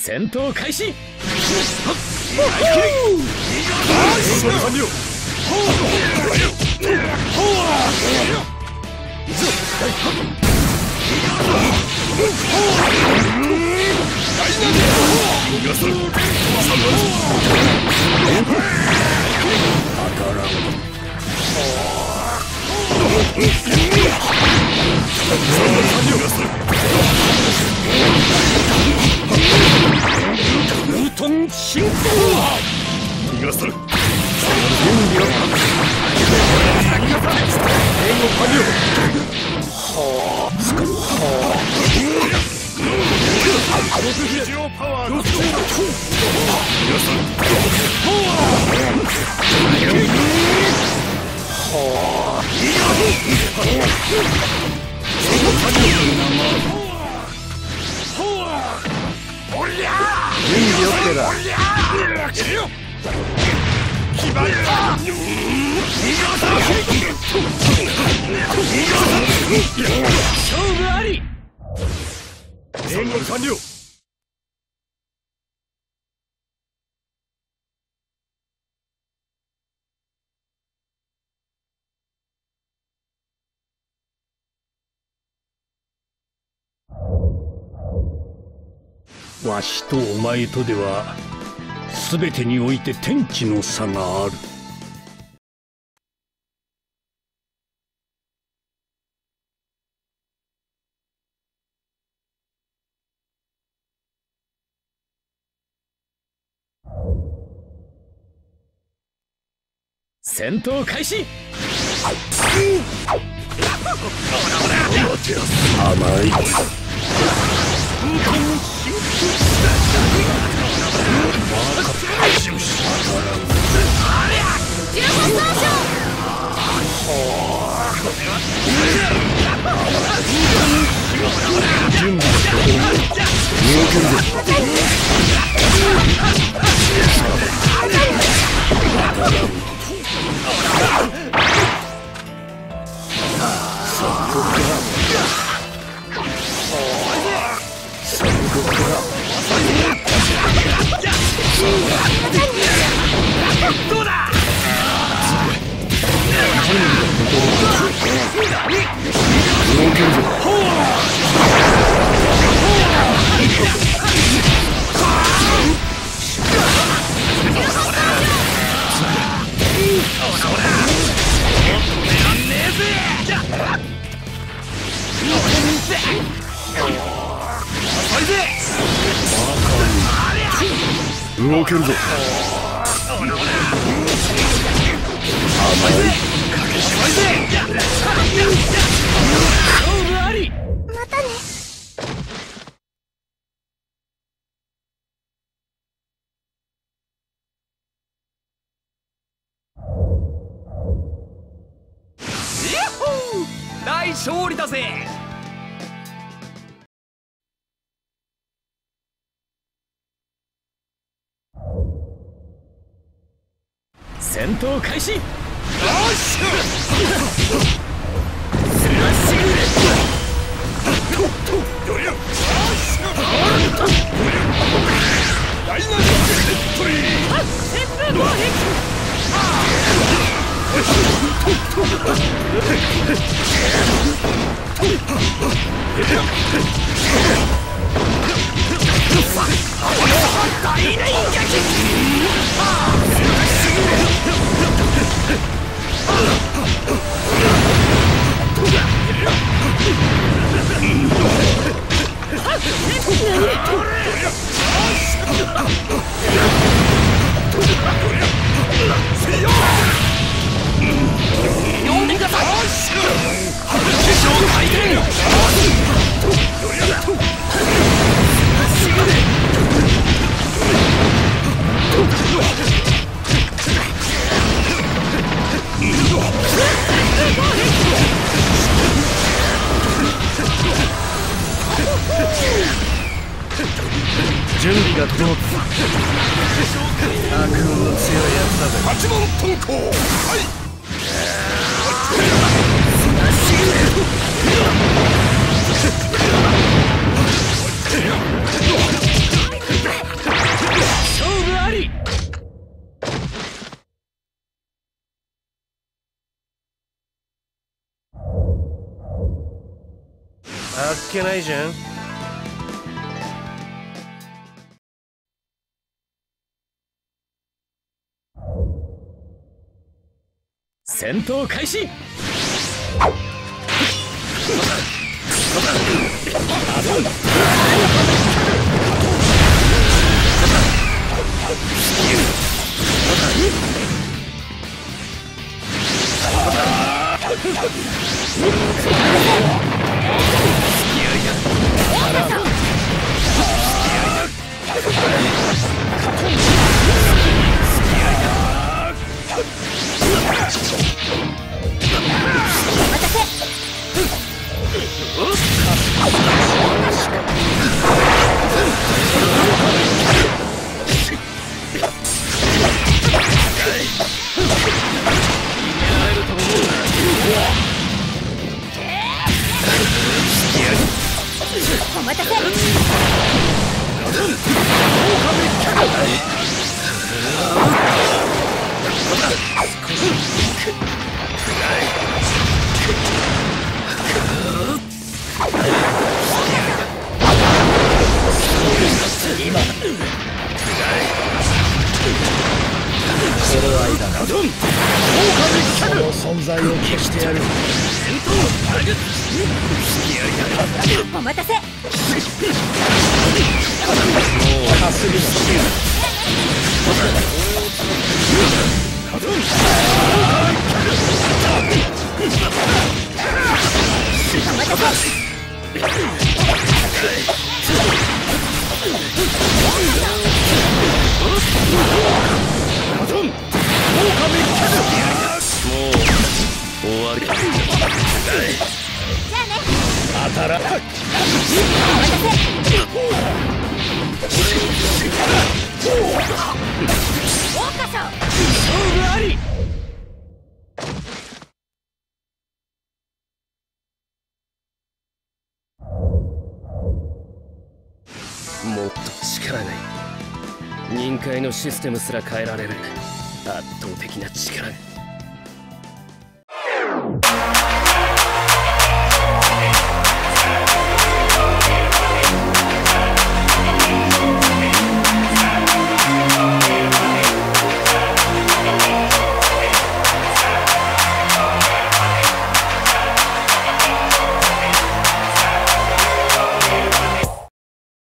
戦闘開始。勝負あり。援護完了わしとお前とでは全てにおいて天地の差がある。戦闘開始。甘い準備のところ入動けるぞ。勝負ありまたね。大勝利だぜ戦闘開始。準備が整った悪運の強いやつだぜ八門遁はいあっけないじゃん。戦闘開始。お待たせ。存在を消してやるお待たせ。かすりお待たせ終わりじゃあね。当たらお待たせ。桜花賞もっと力がい。い臨界のシステムすら変えられる。圧倒的な力。が